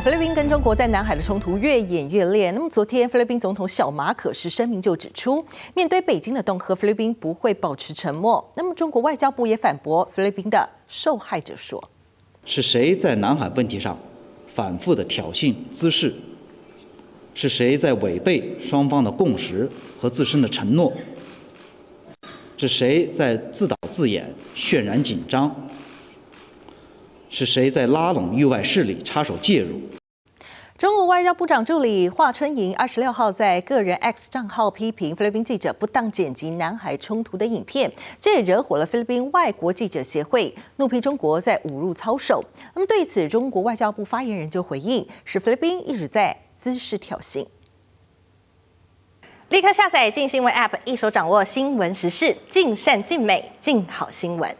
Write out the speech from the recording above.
菲律宾跟中国在南海的冲突越演越烈。那么昨天，菲律宾总统小马可是声明就指出，面对北京的恫吓，菲律宾不会保持沉默。那么中国外交部也反驳菲律宾的受害者说：“是谁在南海问题上反复的挑衅滋事？是谁在违背双方的共识和自身的承诺？是谁在自导自演、渲染紧张？”是谁在拉拢域外势力插手介入？中国外交部长助理华春莹二十六号在个人 X 账号批评菲律宾记者不当剪辑南海冲突的影片，这也惹火了菲律宾外国记者协会，怒批中国在侮辱操守。那么对此，中国外交部发言人就回应，是菲律宾一直在滋事挑衅。立刻下载静新闻 App，一手掌握新闻时事，尽善尽美，尽好新闻。